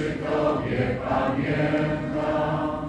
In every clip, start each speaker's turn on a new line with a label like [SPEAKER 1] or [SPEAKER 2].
[SPEAKER 1] przy Tobie pamiętam,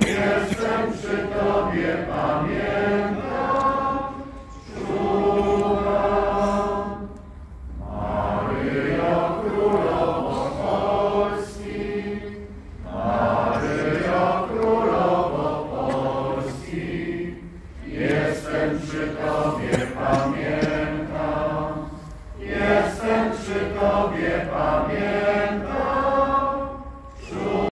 [SPEAKER 1] jestem przy Tobie pamiętam, szukam. Maryjo Królowo Polski, Maryjo Królowo Polski, jestem przy Tobie pamiętam, jestem przy Tobie pamiętam.